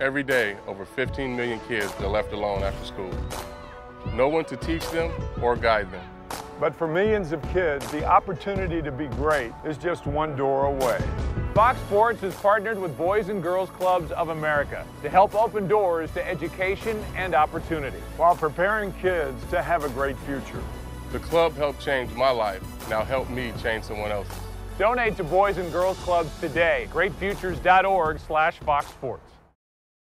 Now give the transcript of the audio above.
Every day, over 15 million kids are left alone after school. No one to teach them or guide them. But for millions of kids, the opportunity to be great is just one door away. Fox Sports has partnered with Boys and Girls Clubs of America to help open doors to education and opportunity while preparing kids to have a great future. The club helped change my life. Now help me change someone else's. Donate to Boys and Girls Clubs today. GreatFutures.org slash Fox Sports.